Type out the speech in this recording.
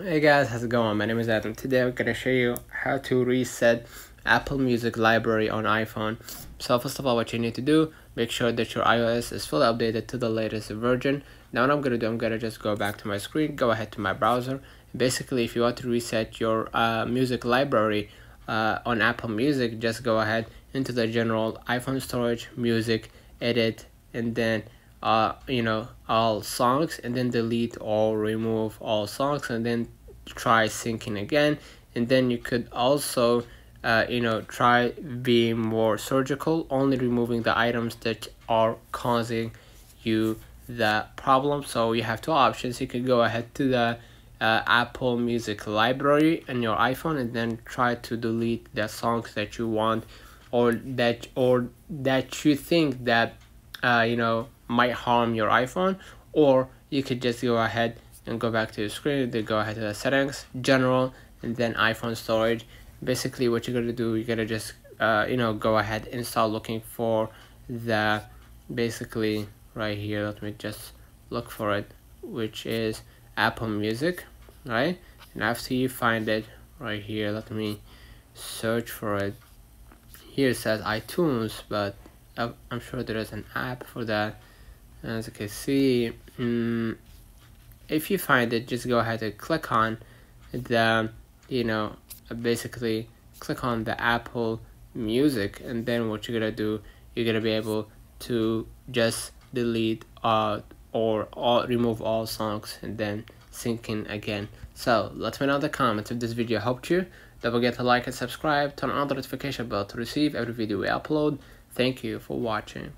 Hey guys, how's it going? My name is Adam. Today I'm gonna show you how to reset Apple Music library on iPhone. So first of all, what you need to do, make sure that your iOS is fully updated to the latest version. Now what I'm gonna do, I'm gonna just go back to my screen, go ahead to my browser. Basically, if you want to reset your uh, music library uh, on Apple Music, just go ahead into the general iPhone storage, music, edit, and then uh you know all songs and then delete or remove all songs and then try syncing again. And then you could also uh, you know try being more surgical only removing the items that are causing you the problem. So you have two options. You could go ahead to the uh, apple music library on your iphone and then try to delete the songs that you want or that or that you think that uh, you know might harm your iPhone or you could just go ahead and go back to the screen then go ahead to the settings general and then iPhone storage. Basically what you're gonna do you're gonna just uh, you know go ahead and start looking for the basically right here let me just look for it which is Apple Music right? And after you find it right here let me search for it. Here it says iTunes but I'm sure there is an app for that as you can see um, if you find it just go ahead and click on the you know basically click on the Apple music and then what you're gonna do you're gonna be able to just delete uh, or all, remove all songs and then sync in again. So let me know in the comments if this video helped you. Don't forget to like and subscribe. Turn on the notification bell to receive every video we upload. Thank you for watching